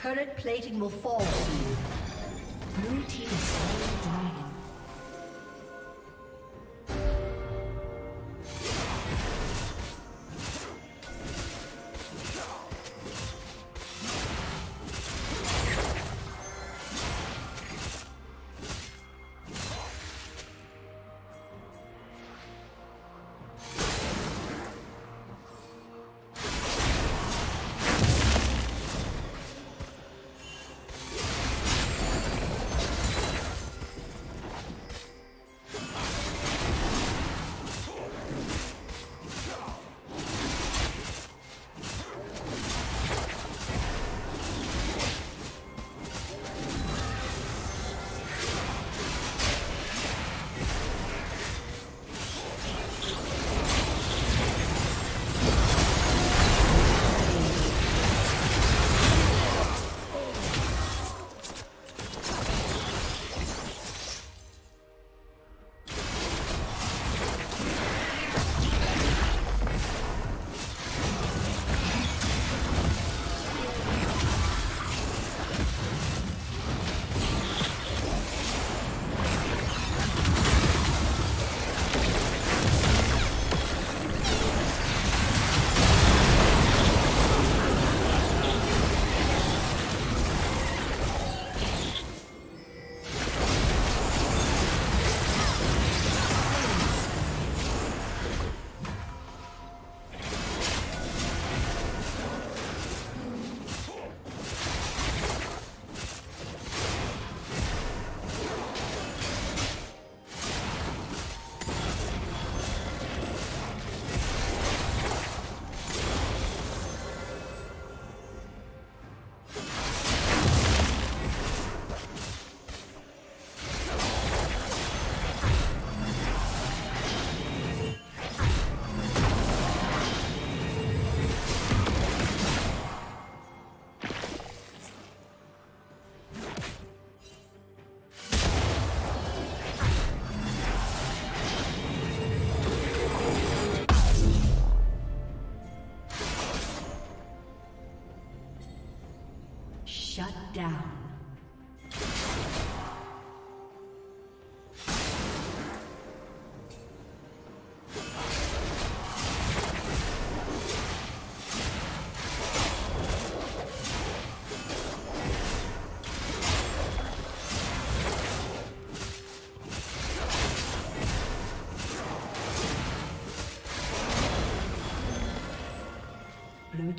Turret plating will fall soon. Blue team is dragon.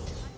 podcast.